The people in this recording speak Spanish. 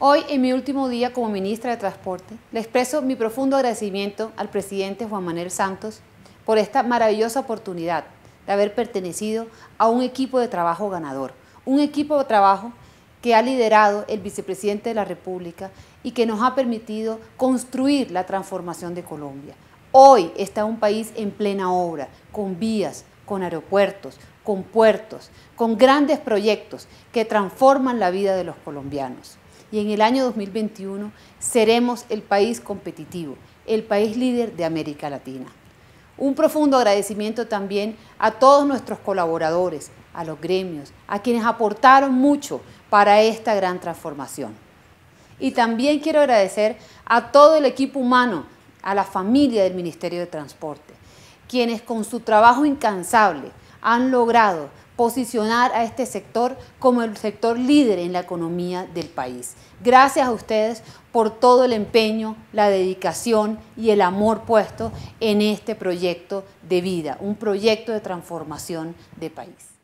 Hoy, en mi último día como ministra de Transporte, le expreso mi profundo agradecimiento al presidente Juan Manuel Santos por esta maravillosa oportunidad de haber pertenecido a un equipo de trabajo ganador, un equipo de trabajo que ha liderado el vicepresidente de la República y que nos ha permitido construir la transformación de Colombia. Hoy está un país en plena obra, con vías, con aeropuertos, con puertos, con grandes proyectos que transforman la vida de los colombianos y en el año 2021 seremos el país competitivo, el país líder de América Latina. Un profundo agradecimiento también a todos nuestros colaboradores, a los gremios, a quienes aportaron mucho para esta gran transformación. Y también quiero agradecer a todo el equipo humano, a la familia del Ministerio de Transporte, quienes con su trabajo incansable han logrado posicionar a este sector como el sector líder en la economía del país. Gracias a ustedes por todo el empeño, la dedicación y el amor puesto en este proyecto de vida, un proyecto de transformación de país.